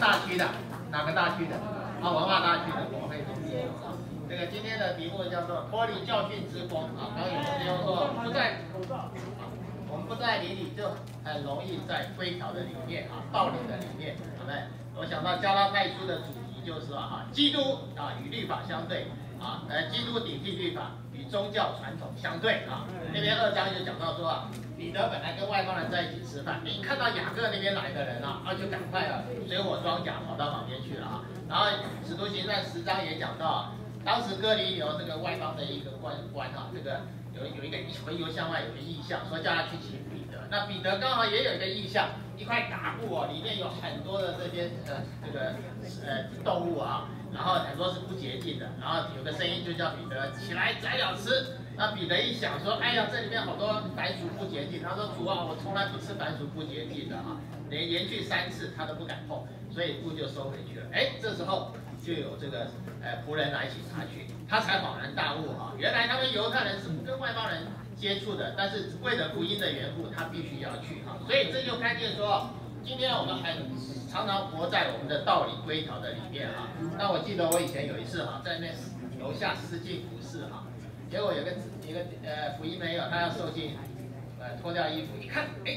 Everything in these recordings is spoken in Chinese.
大区的？哪个大区的？啊，文化大区的国会同学啊。这个今天的题目叫做脱离教训之光啊。刚有朋友说不在，我们不在理你就很容易在规条的里面啊，道理的里面，好没？我想到加拉太书的主题就是啊，基督啊与律法相对啊，呃，基督顶替律法与宗教传统相对啊。那边二章就讲到说啊，彼得本来跟外邦人在一起吃饭，一看到雅各那边来的人啊，啊就赶快啊水火装甲跑到旁边去了啊。然后使徒行传十章也讲到，当时哥尼流这个外邦的一个官官啊，这个有有一个回游向外有个意象，说叫他去请彼得。那彼得刚好也有一个意象。一块大布哦，里面有很多的这些呃这个呃动物啊，然后很多是不洁净的，然后有个声音就叫彼得起来宰了吃。那彼得一想说，哎呀，这里面好多白鼠不洁净。他说主啊，我从来不吃白鼠不洁净的啊，连连续三次他都不敢碰，所以布就收回去了。哎，这时候就有这个呃仆人来请他去，他才恍然大悟哈，原来他们犹太人是不跟外邦人。接触的，但是为了福音的缘故，他必须要去哈，所以这就看见说，今天我们很常常活在我们的道理规条的里面哈。那我记得我以前有一次哈，在那楼下失敬服侍哈，结果有个一个呃福音没有，他要受敬，呃脱掉衣服一看，哎，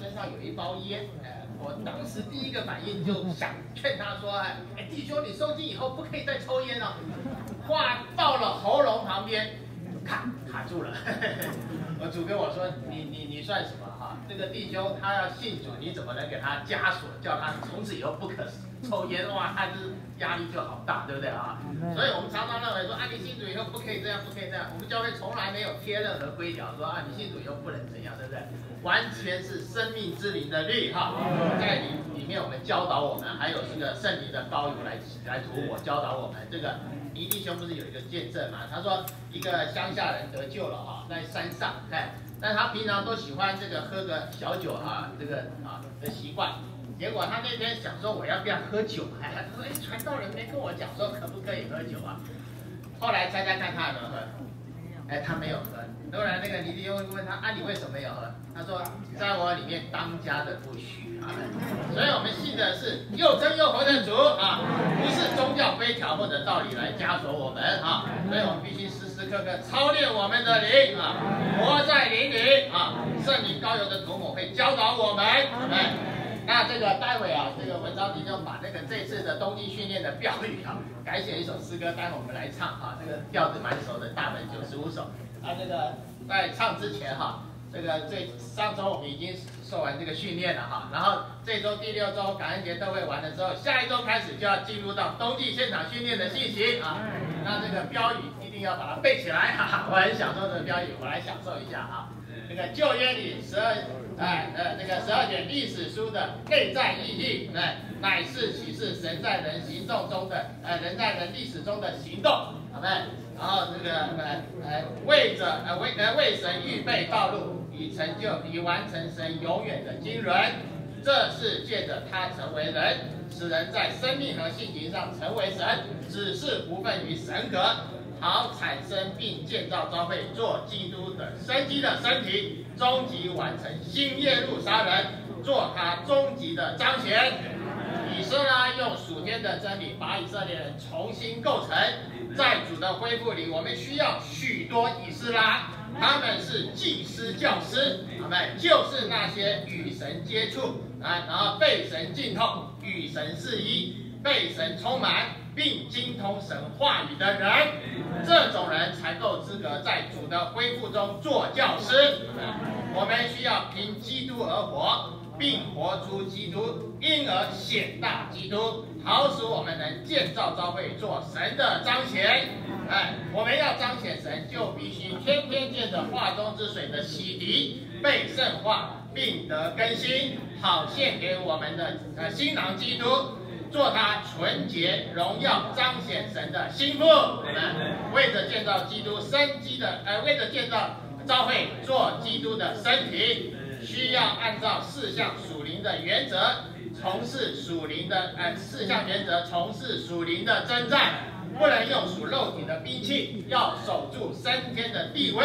身上有一包烟，呃，我当时第一个反应就想劝他说，哎，弟兄你受惊以后不可以再抽烟了，话到了喉咙旁边。卡卡住了，我主跟我说，你你你算什么哈？这个弟兄他要信主，你怎么能给他枷锁，叫他从此以后不可抽烟？哇，他就是压力就好大，对不对啊？所以我们常常认为说，啊，你信主以后不可以这样，不可以这样。我们教会从来没有贴任何规条说，啊，你信主以后不能怎样，对不对？完全是生命之灵的律哈，在里里面我们教导我们，还有这个圣灵的高油来来涂我教导我们这个。倪弟兄不是有一个见证嘛？他说一个乡下人得救了哈，在山上，看，但他平常都喜欢这个喝个小酒啊，这个啊的习惯。结果他那天想说我要不要喝酒？哎，他说哎，传道人没跟我讲说可不可以喝酒啊？后来猜猜看他有没有喝？哎，他没有喝。后来那个倪弟兄问他啊，你为什么没有喝？他说在我里面当家的不许。所以，我们信的是又真又活的主啊，不是宗教规条或者道理来枷锁我们啊。所以我们必须时时刻刻操练我们的灵啊，活在灵里啊。圣灵高油的涂抹会教导我们。哎，那这个待会啊，这个文章你就把那个这次的冬季训练的标语啊，改写一首诗歌，待会我们来唱哈。这个调子蛮熟的，大本九十五首。那这个在唱之前哈。这个最上周我们已经受完这个训练了哈，然后这周第六周感恩节都会完了之后，下一周开始就要进入到冬季现场训练的信息啊。那这个标语一定要把它背起来哈，我很享受这个标语，我来享受一下哈。那个旧约里十二哎呃那个十二卷历史书的内在意义，哎乃是启示神在人行动中的呃人在人历史中的行动，好没？然后这个呃呃为着呃为呃为神预备道路。以成就，以完成神永远的经纶，这是借着他成为人，使人在生命和性情上成为神，只是不分于神格，好产生并建造装备，做基督的生机的身体，终极完成新耶路撒冷，做他终极的彰显。以色列用属天的真理把以色列人重新构成，在主的恢复里，我们需要许多以斯拉。他们是祭司教师，他们就是那些与神接触啊，然后被神浸透、与神适一、被神充满并精通神话语的人。这种人才够资格在主的恢复中做教师。我们需要凭基督而活，并活出基督，因而显大基督，好使我们能建造教会，做神的彰显。哎，我们要彰显神，就必须天天借着化中之水的洗涤，被圣化，并得更新，好献给我们的呃新郎基督，做他纯洁、荣耀、彰显神的心腹。我们为着建造基督生机的，呃，为着建造召会做基督的身体，需要按照四项属灵的原则，从事属灵的，呃，四项原则从事属灵的征战。不能用属肉体的兵器，要守住升天的地位。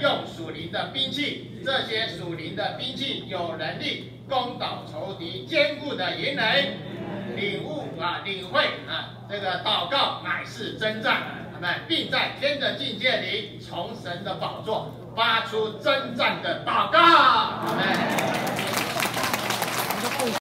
用属灵的兵器，这些属灵的兵器有能力攻倒仇敌坚固的营垒。领悟啊领会啊这个祷告乃是征战那并在天的境界里从神的宝座发出征战的祷告诶